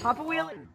Pop a wheelie.